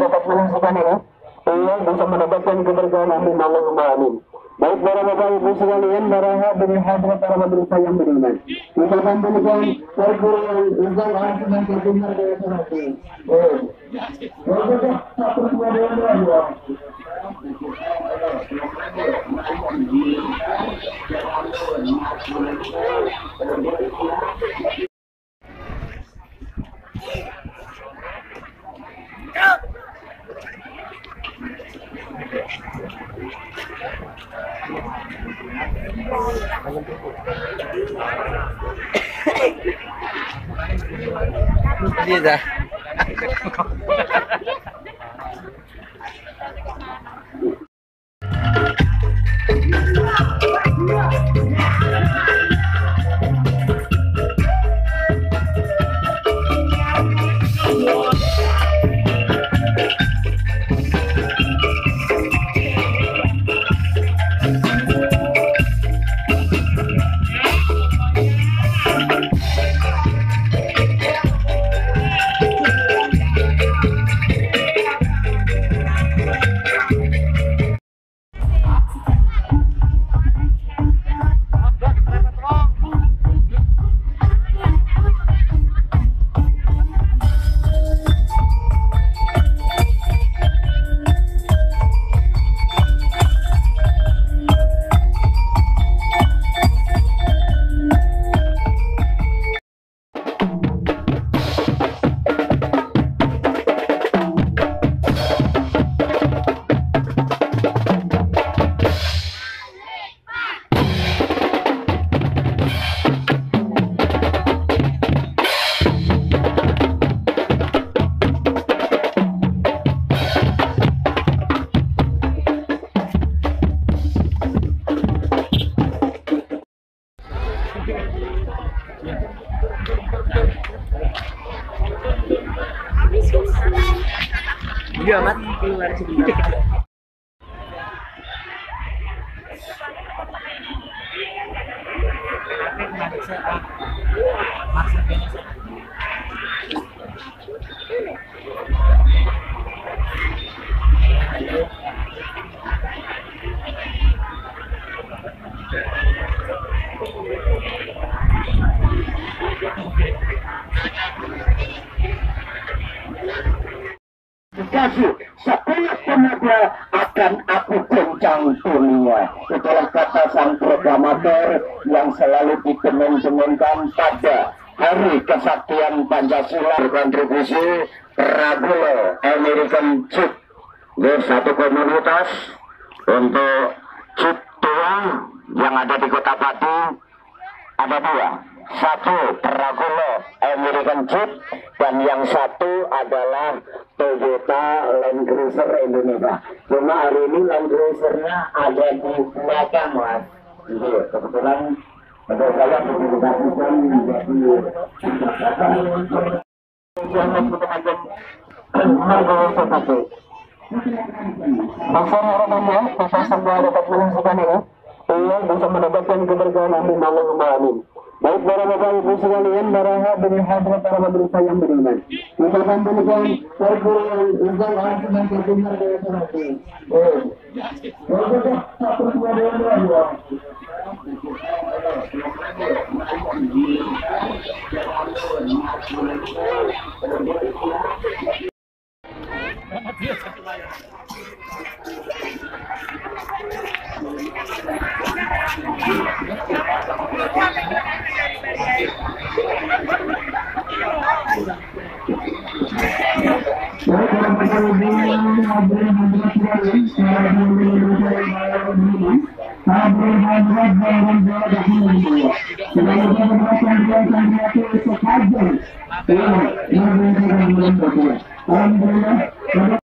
dapat menyaksikan ini. Ia bisa mendapatkan keberkahan. Baik yang beriman. Ketumar Daya Sarati. Oh. đi ra. Iya, amat keluar sebentar. Kasih sepuluh pemuda akan aku kencang dunia. Itulah kata sang proklamator yang selalu dikemen-kemenkan pada hari kesaktian Pancasila. Berkontribusi Prabowo American Chip. Ini satu komunitas untuk chip tua yang ada di kota Pati ada dua. Satu Dracula American Jeep dan yang satu adalah Toyota Land Cruiser Indonesia. Cuma hari ini Land Cruisernya ada di belakang mas. Iya, kebetulan ada saya ini Ia bisa mendapatkan keberkahan amin Allahumma amin Baik para bapak ibu sekalian, para hadirin hadirat para pemirsa yang beriman. Kita tampilkan perguruan Uzal Asim dan Ketumar Daya Sarati. Oh. Oh, satu dua dua dua dua. সাহায্য